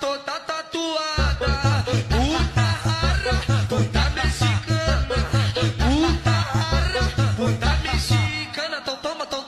toda tá tatuada. Puta rara, puta mexicana. Puta rara, puta mexicana. Então toma, toma.